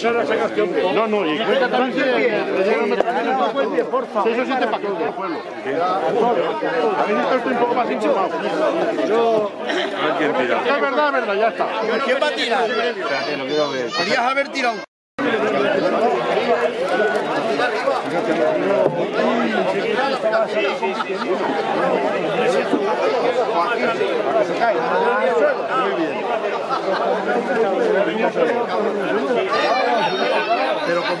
Pero esa es la sacación. No, no, y cuenta también Seis o siete paquetes del pueblo. A mí estoy un poco más informado. Yo... Es verdad, es verdad, ya está. ¿Quién va a tirar? Podrías haber tirado. Pero con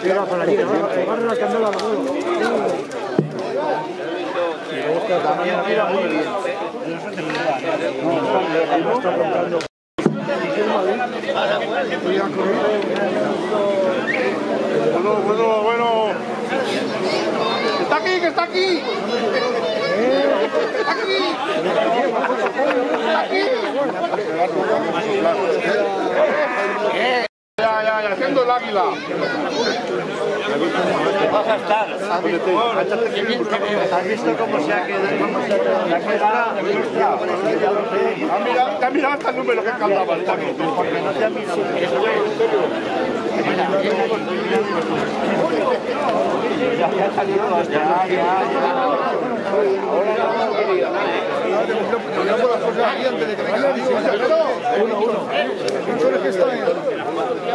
tirado para la liga. Agarra la candela al abuelo. Bueno, bueno, bueno. ¡Está aquí, que está aquí! ¡Está aquí! ¡Está aquí! Ya, ya, ya, haciendo el águila. ¿Has visto cómo se ha quedado? Cómo se ha quedado? ¿Te has mirado, te has mirado hasta el número que cantaba el taco? Porque no te ha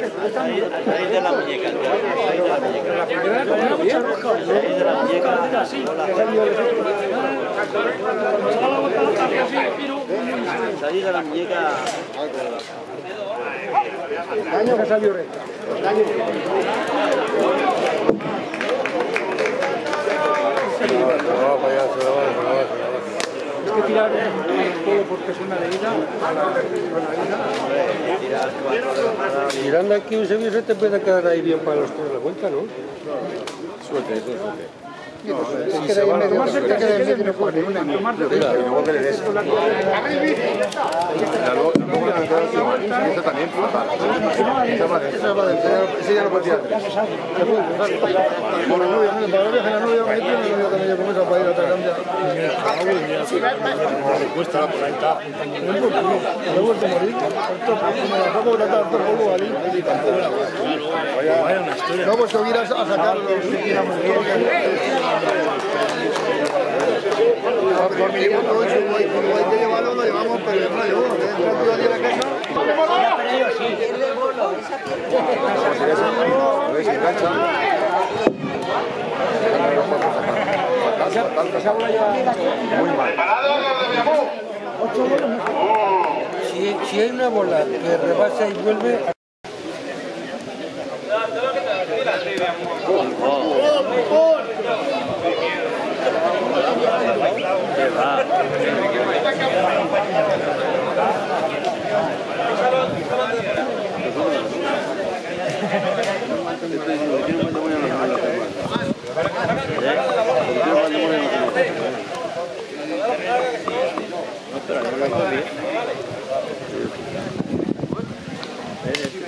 la muñeca. Ahí de la muñeca. Ahí de la muñeca. Ahí de la muñeca. Año que salió recta. Es que tirar todo porque es una de ida. Mirando aquí un servicio te puede quedar ahí bien para los toros de la vuelta, ¿no? Suerte, eso es suerte. No pues a, a sacar los Por mi punto 8, igual igual hay que llevarlo, lo llevamos, pero yo no lo llevo. Entra tú aquí a la casa. ¿Ves? Engancha. Preparados los de Viamú. Si, si hay una bola que rebasa y vuelve,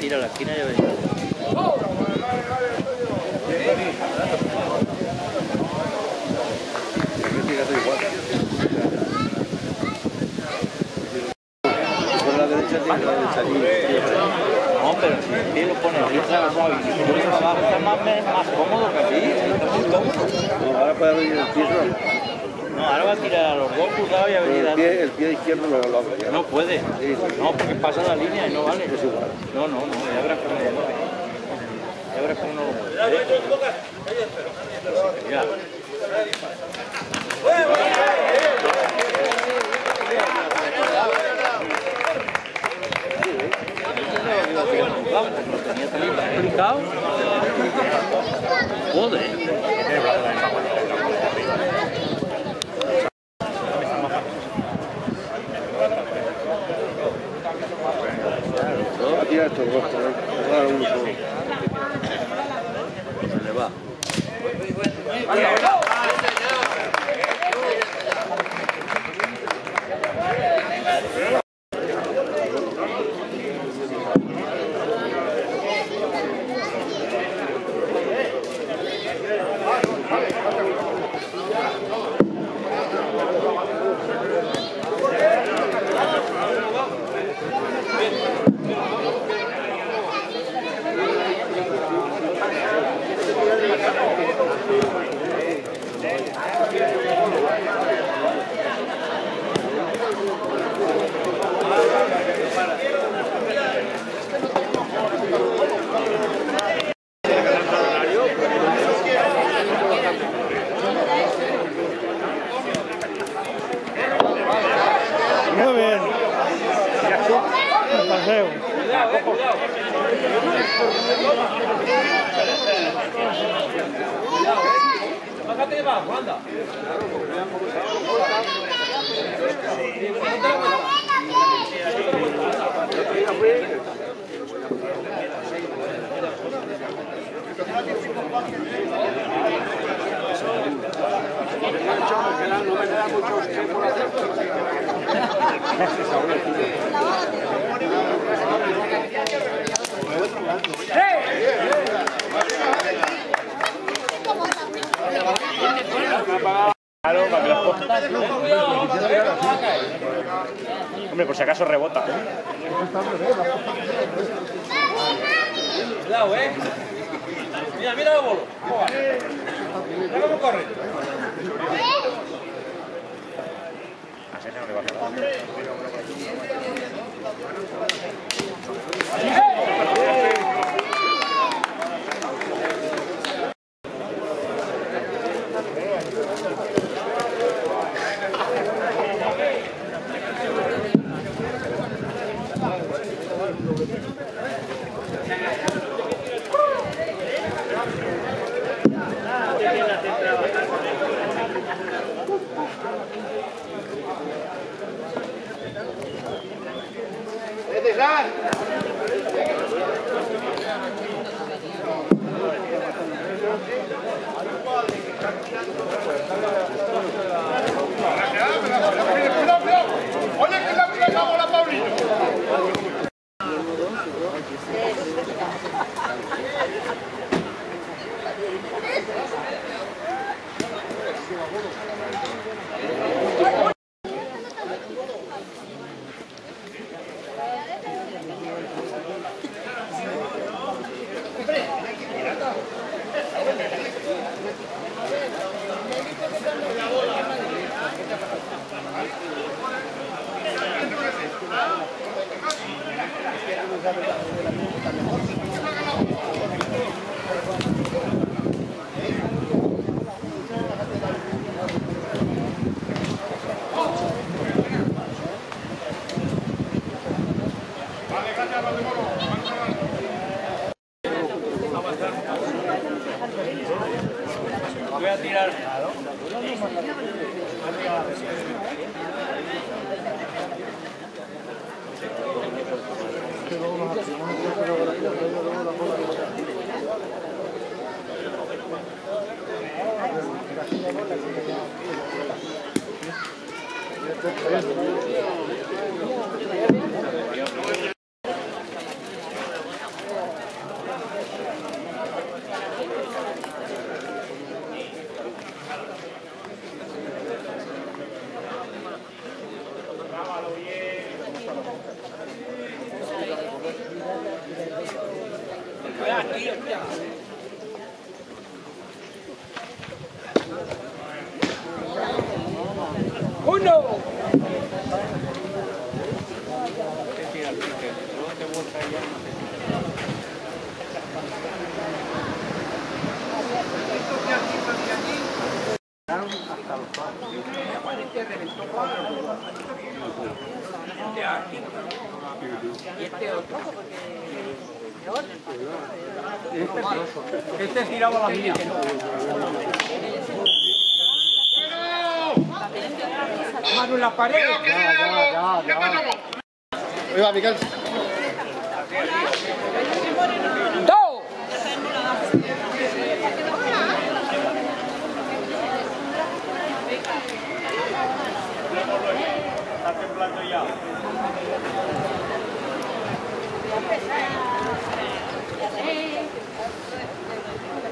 Tira a la esquina y ya pero si el pie lo pones bien trabajado y si lo pones para está más, cómodo que aquí. Muy cómodo. Ahora puede abrir el pie. No, ahora va a tirar a los dos cruzados y a venir El pie, el pie izquierdo lo, lo abre. ya. No puede. No, porque pasa la línea y no vale. Es igual. No, no, no. Ya verás cómo lo mueve. Ya verás cómo no lo mueve. Ya. Hombre, por si acaso rebota. Cuidado, eh. Mira, mira el bolo. Mira cómo corre. A Voy Uno. Este tiraba la mía. Mano en la pared. Temblando ya.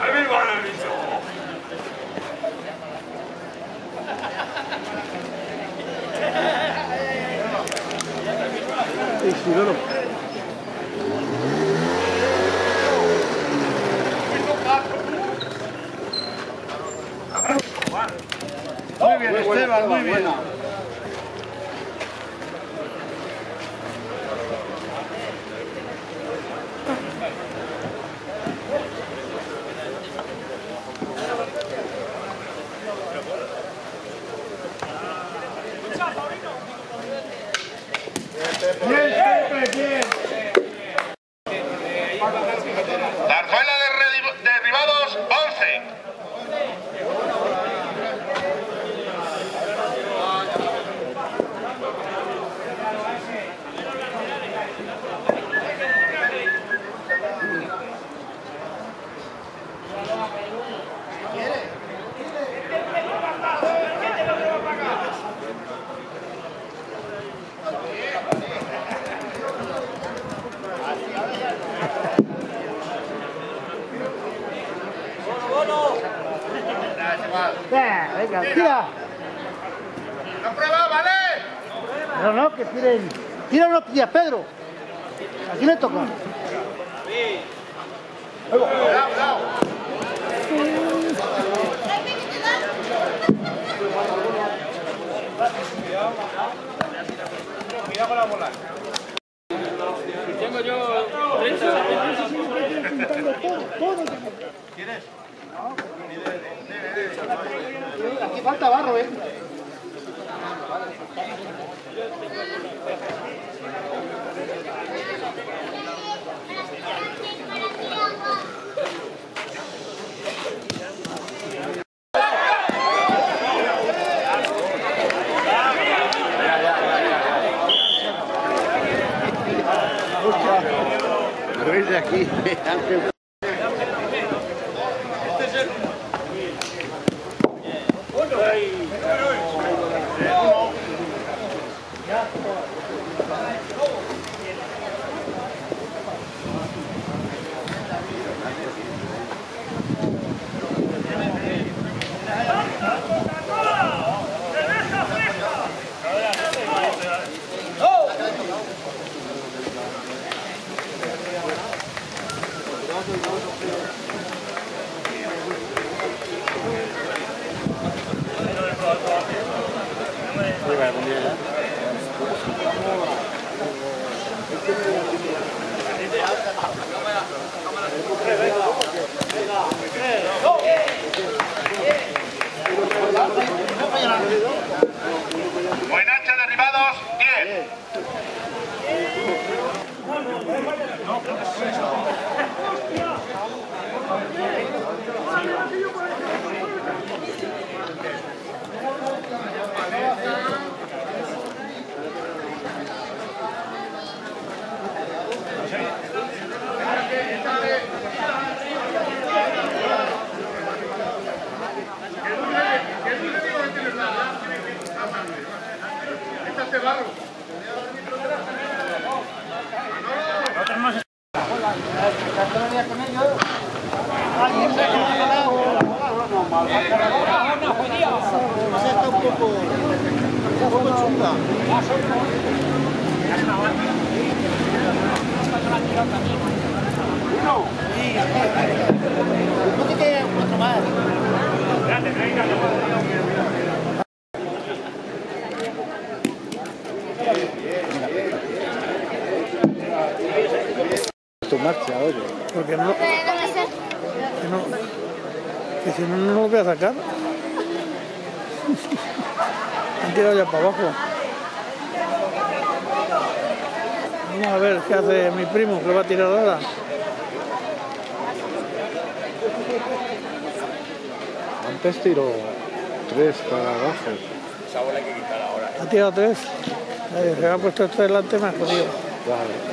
¡Ahí viva el bicho! Y si no, no. Muy bien, Esteban, muy bien. Zarzuela de redi- derribados 11. Venga, tira. ¡La prueba, vale! Tiren. Tira unos pies, Pedro. Aquí le toca. Cuidado, cuidado. Cuidado con. Tengo yo 30 Aquí falta barro, ¿eh? Luis de aquí, Ángel. Primo, que lo va a tirar ahora. Antes tiró tres para abajo. Ha tirado tres. Eh, Se ha puesto esto delante más jodido. Claro.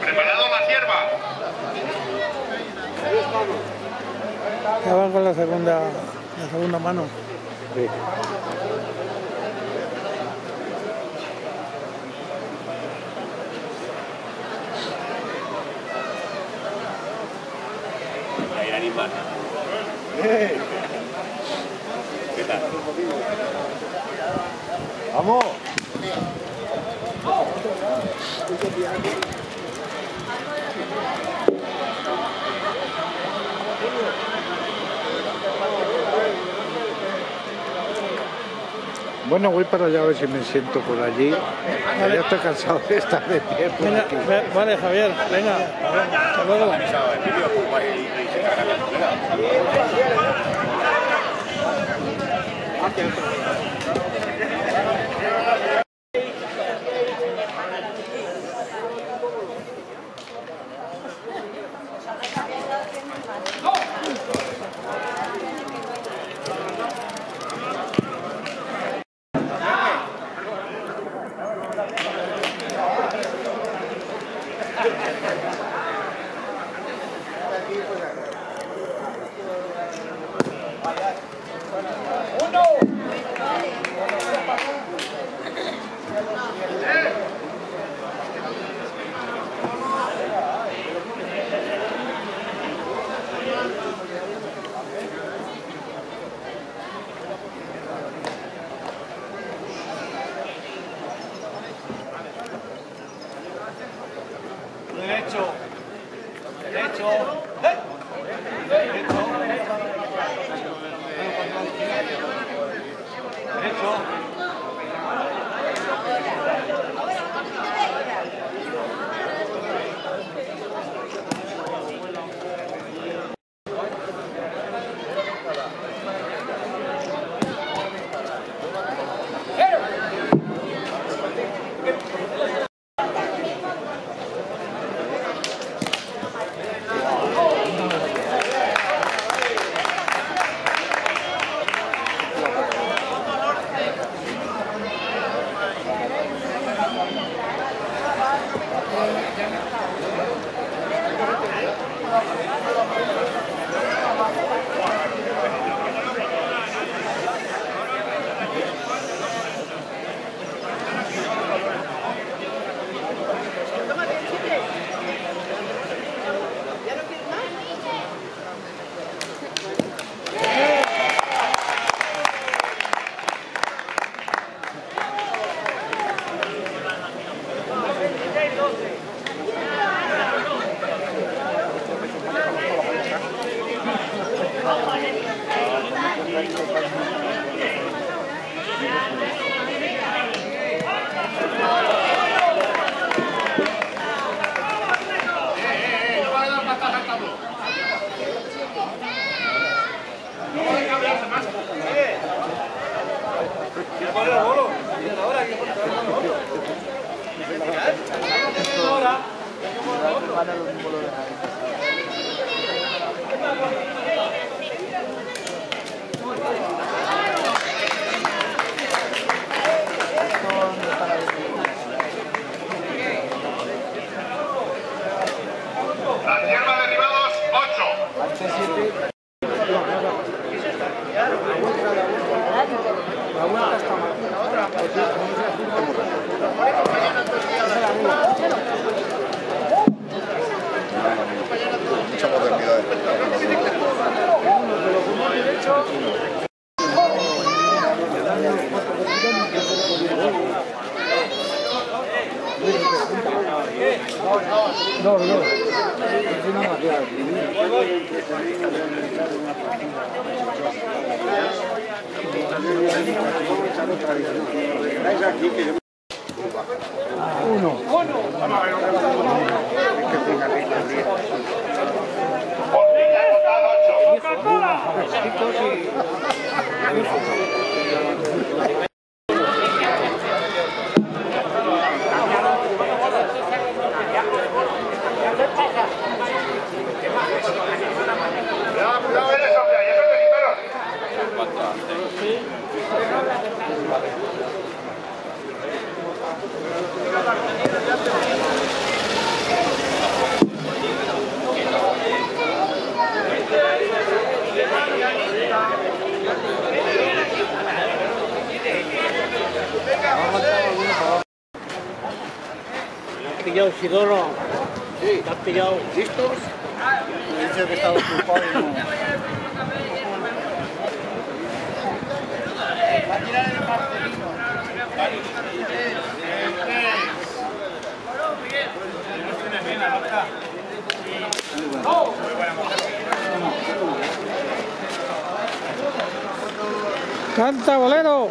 Preparado la cierva. Ya van con la segunda, la segunda mano. Sí. ¡Vamos! Bueno, voy para allá a ver si me siento por allí. Ya estoy cansado de estar de pie Venga, ve- vale, Javier, venga. Hasta luego. 저 Mucha modernidad. Mas aqui, pillado Isidoro? Sí. ¿Te has pillado? ¿Listos? Me dice que estaba ocupado y no. Canta bolero.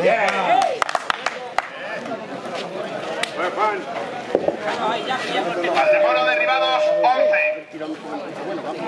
Bien. Buen Juan. Valdemoro derribados, 11.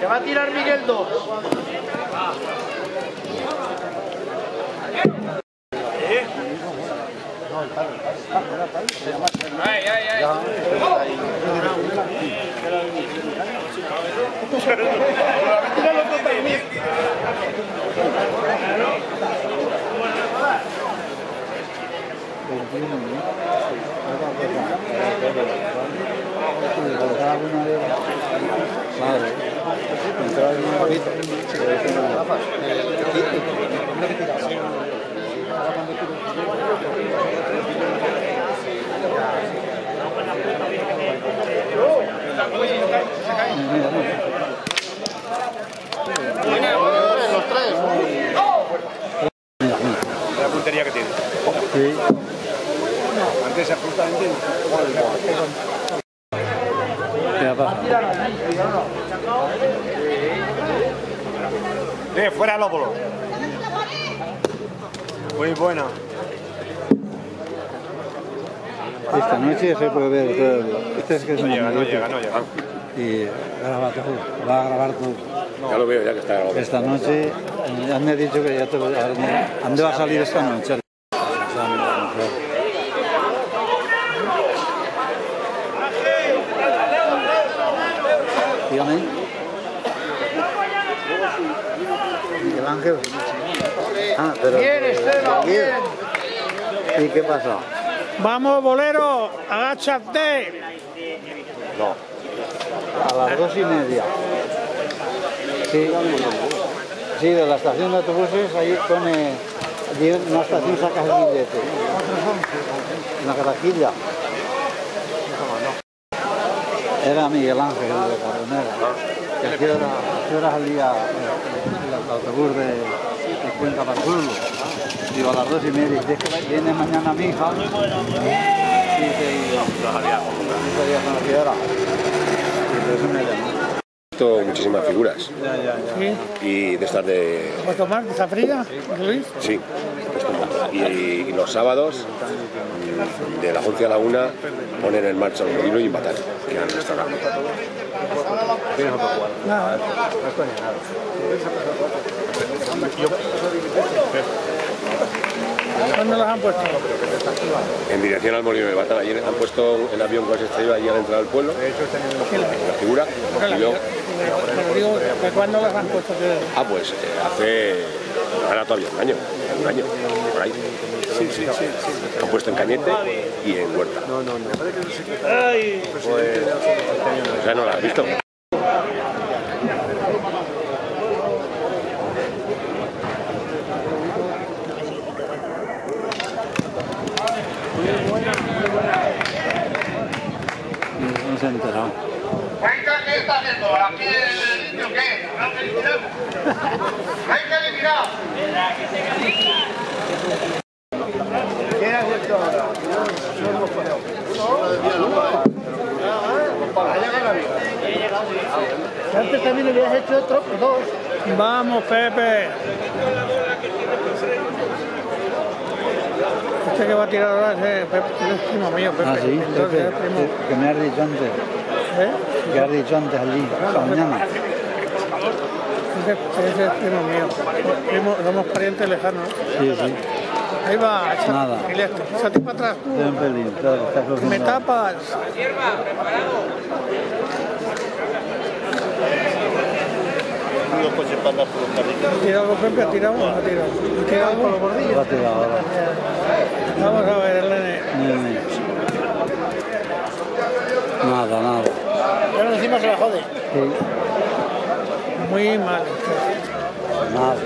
Te va a tirar Miguel 2. Ay, ay, ay. ¿No? Otra cosa. Y colocaba alguna de Claro. Entraba en una vida, pero eso no. Mira, mira. Los tres. La puntería que tiene. Sí. Antes absolutamente. ¿Qué ha pasado? Eh, fuera el óvulo. Muy buena. Noche se puede ver todo. Este es que es No llega, no llega, no llega. Y graba todo. Va a grabar todo. Ya lo veo, ya que está grabado. Esta noche, ya me ha dicho que ya te voy a... ¿Dónde va a salir esta noche? Dígame. Miguel Ángel. Ah, pero... Bien. ¿Y qué pasa? Vamos, bolero, agáchate. No. A las dos y media. Sí. De la estación de autobuses, ahí pone, una estación sacas el billete. En la carajilla. Era Miguel Ángel de Carbonera. ¿Y a qué hora, a qué hora salía el, el autobús de, de Cuenca para el pueblo? Digo, a las dos y media. Dice que viene mañana mi hija. Y dice, y no llamó. visto muchísimas figuras. Sí. Y de estas de. ¿Puedo tomar esa fría, Luis? Sí. Y, y los sábados, mm, de las 11 a la 1, ponen en marcha los molinos y Batán, que han restaurado. Nada. ¿Dónde los han puesto? En dirección al molino de Batán, allí han puesto el avión con ese estrella allí a la entrada del pueblo, la figura, y luego, Pero digo, ¿de cuándo los han puesto? Ah, pues eh, hace, ahora todavía un año, un año, por ahí. Sí, sí, sí. Han puesto en Cañete y en Huerta. No, no, no. Pues, o sea, no la has visto. No se ha enterado. Venga, ¿qué está haciendo? ¿Aquí el indio qué? ¿No que eliminar? Hay que eliminar. Antes también le habías hecho otro, dos. Vamos, Pepe. Este que va a tirar ahora es, primo mío, Pepe. Ah, sí, Entonces, Pepe, es primo. que, me has dicho antes, ¿Eh? que has dicho antes allí, esta mañana. Ese, ese es primo mío. Primo- somos parientes lejanos. Sí, sí, Ahí va, Nada. y le- echa ti para atrás tú. estoy un pelín, claro, está Me tapas. Tira algo, Pepe, ha tirado, ha tirado. ¿Ha tirado algo? Va a tirar ahora. Vamos a ver, el nene. Nene. Nada, nada. Pero encima se la jode. Sí, Muy mal. nada.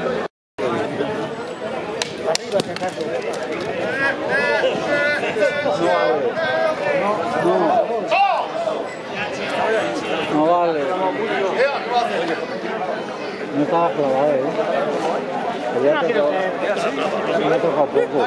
No vale. No estaba clavado, ¿eh? Había tocado, había tocado poco.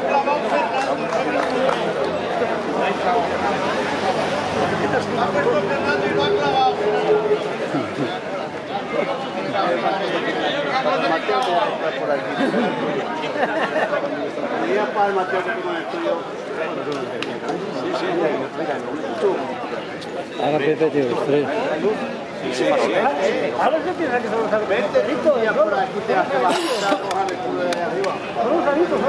Ahora Pepe tiene los tres. Ahora se piensa que somos algo rico, ya por aquí te hace la Somos amigos,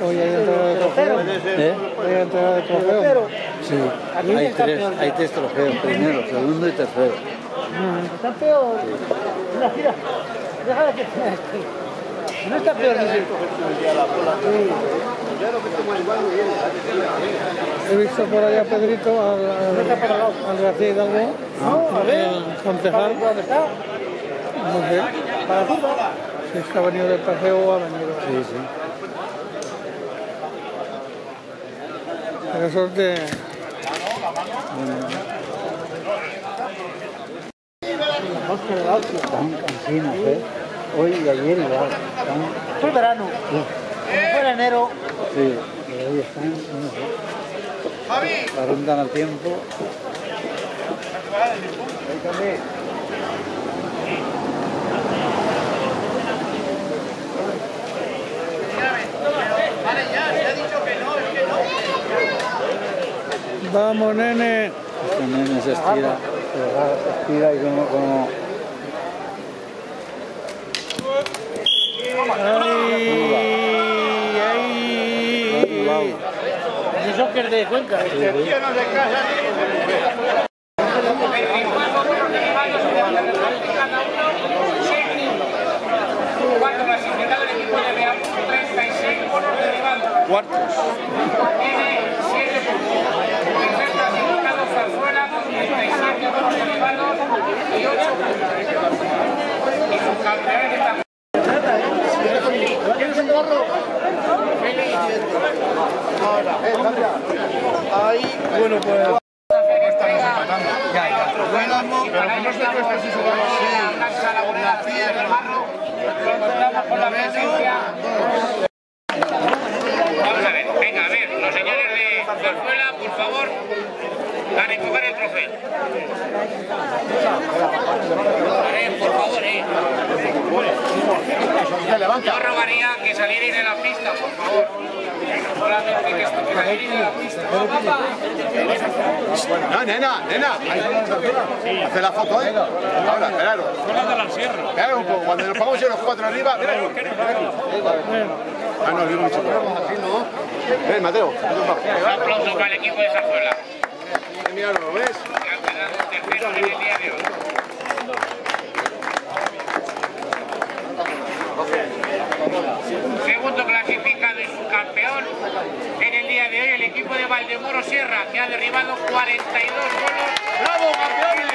Hoy hay entrada de trofeo. ¿Eh? Hoy hay entrada de trofeo. Sí, hay tres, hay tres trofeos, primero, segundo y tercero. Está peor. Mira. Déjala que No está peor, dice. He visto por allá a Pedrito, al, al, al García Hidalgo, el concejal. ¿Dónde está? No sé si venido de paseo o ha venido. Sí, sí. Pero Están cansinos, ¿eh? Hoy y ayer igual. Están, verano. Como fuera enero. sí, pero hoy están, no sé. La rondan al tiempo. Vamos, nene. Este nene se estira, como Ay, ay. De Cuenca. Cuatro clasificado el equipo de Real, 36 bonos derivados. Cuartos. Tiene 7 puntos. Tercer clasificado Zarzuela con 37 bonos derivados y 8 puntos. Y su campeón está Ahí, bueno, pues. Vamos a ver, venga, a ver, los señores de Zarzuela, por favor, a recoger el trofeo. Por favor, eh. Yo rogaría que salierais de la pista, por favor. No, nena, nena. Hace la foto, ¿eh? Ahora, esperaros. Esperaros un poco. Cuando nos pongamos ya los cuatro arriba, mira aquí. Ah, no, digo mucho. Ven, Mateo. Un aplauso para el equipo de Zarzuela. Segundo clasificado y subcampeón en el día de hoy el equipo de Valdemoro Sierra que ha derribado 42 goles. ¡Bravo, campeones!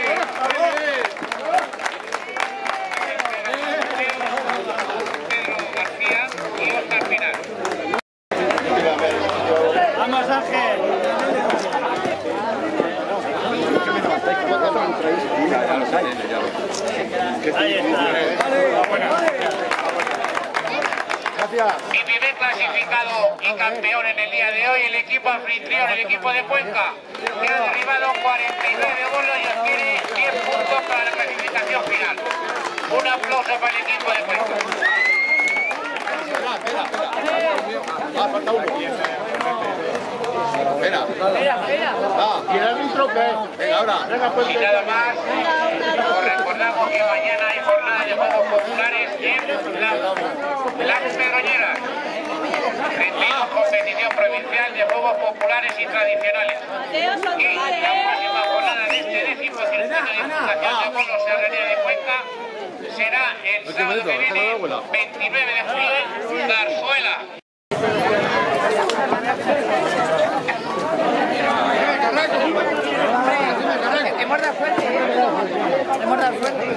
Pedro García y Oscar Pinar. Vamos, Ángel. Gracias. Y primer clasificado y campeón en el día de hoy, el equipo anfitrión, el equipo de Cuenca, que ha derribado 49 goles y adquiere 10 puntos para la clasificación final. Un aplauso para el equipo de Cuenca. Ah, falta uno. Espera. Ah, ¿y el árbitro qué? Venga, ahora. Y nada más, os recordamos que mañana hay jornada de Juegos Populares en la, las Pedroñeras. 32 competición provincial de Juegos Populares y Tradicionales. Y la próxima jornada de este décimo circuito de Fundación de Bolos Serranía de Cuenca será el sábado que viene, 29 de julio, en Zarzuela. Te muerda fuerte, eh. Te muerda fuerte.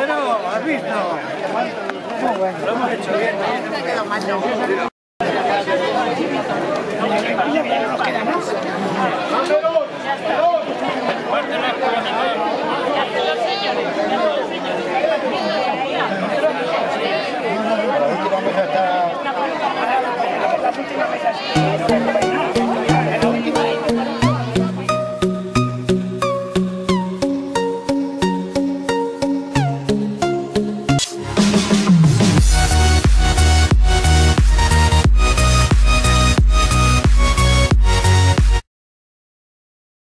Pedro, ¿has visto? Muy bueno. Lo hemos hecho bien.